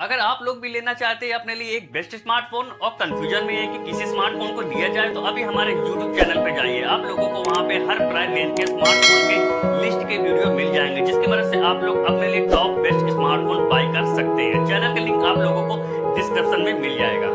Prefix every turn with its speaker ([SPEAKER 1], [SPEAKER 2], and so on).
[SPEAKER 1] अगर आप लोग भी लेना चाहते हैं अपने लिए एक बेस्ट स्मार्टफ़ोन और कंफ्यूजन में है कि किसी स्मार्टफ़ोन को दिया जाए तो अभी हमारे YouTube चैनल पे जाइए। आप लोगों को वहाँ पे हर प्राइस रेंज के स्मार्टफ़ोन के लिस्ट के वीडियो मिल जाएँगे, जिसकी मदद से आप लोग अपने लिए टॉप बेस्ट स्मार्टफ़ोन बाय कर सकते हैं। चैनल का लिंक आप लोगों को डिस्क्रिप्शन में मिल जाएगा।